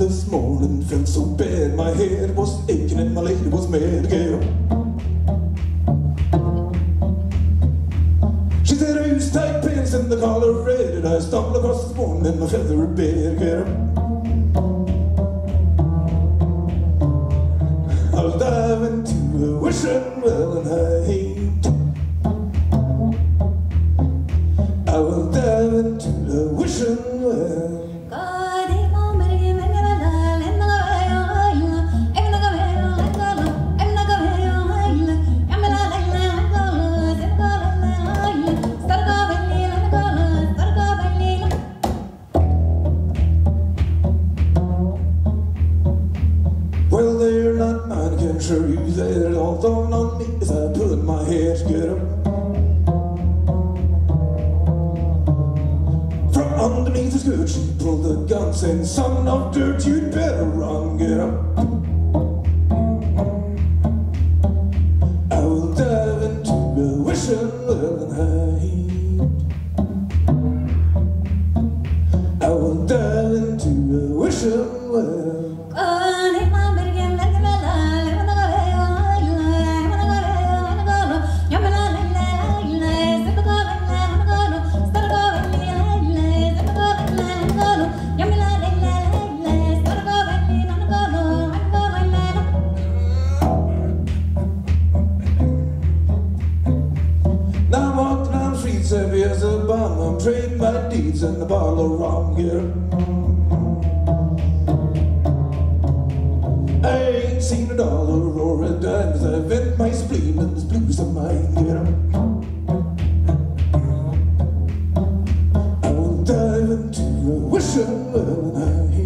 this morning felt so bad. My head was aching and my lady was mad, girl. She said I used tight pants? And the collar red And I stumbled across this morning in my feathery bed, girl. You that all dawn on me as I put my head together. From underneath the skirt, she pulled the gun, saying, Son of dirt, you'd better run, get up. Bomb. My deeds in a bottle of rum here. I ain't seen a dollar or a dime as I vent my spleen and this blues of mine here. I will dive into a wishing well and I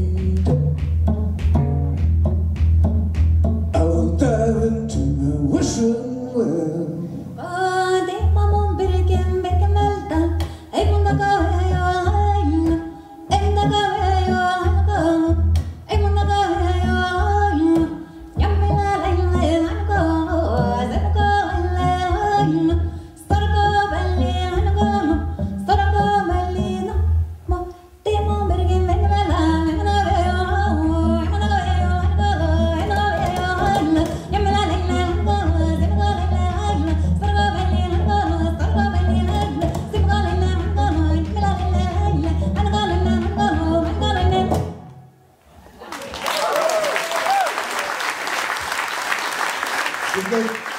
Good night.